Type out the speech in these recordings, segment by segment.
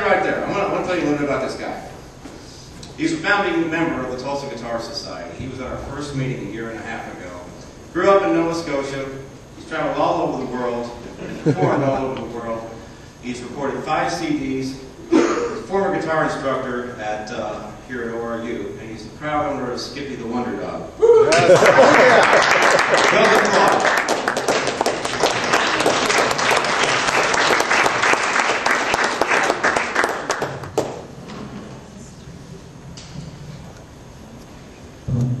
Right there. I want, to tell you a little bit about this guy. He's a founding member of the Tulsa Guitar Society. He was at our first meeting a year and a half ago. Grew up in Nova Scotia. He's traveled all over the world, and performed all over the world. He's recorded five CDs. He's a former guitar instructor at uh, here at ORU, and he's the proud owner of Skippy the Wonder Dog. Welcome, Música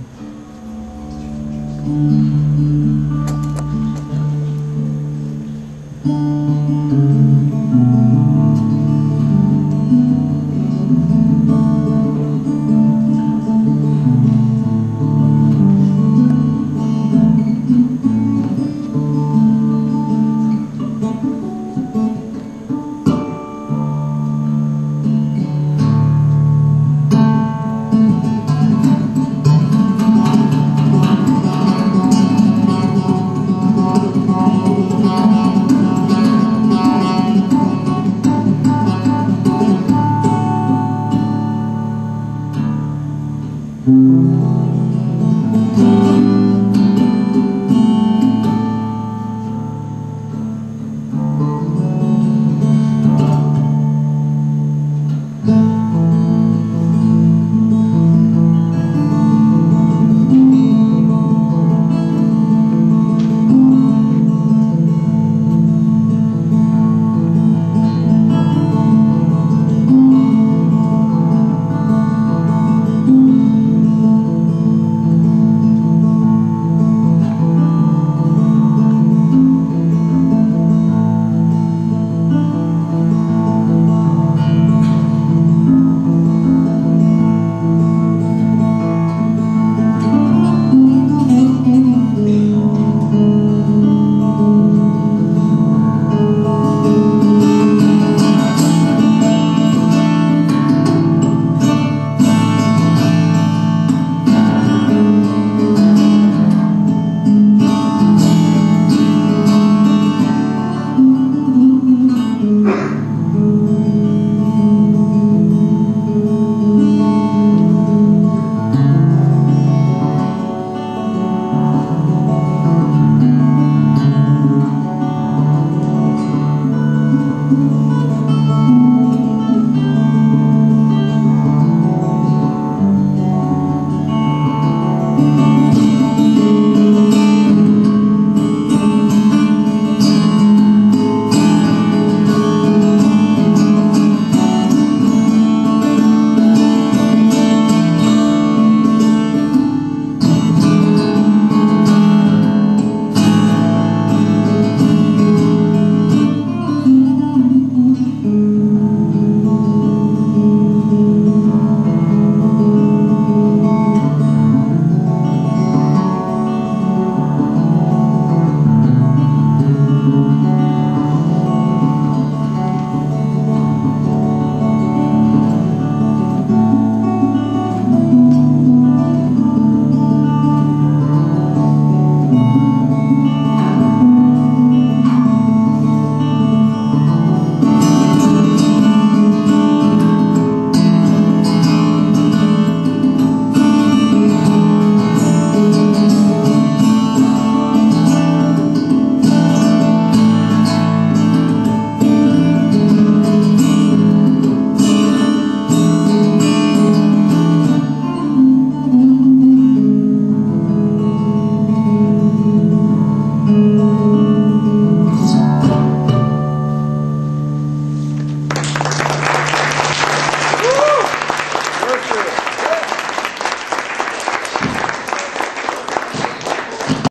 うん。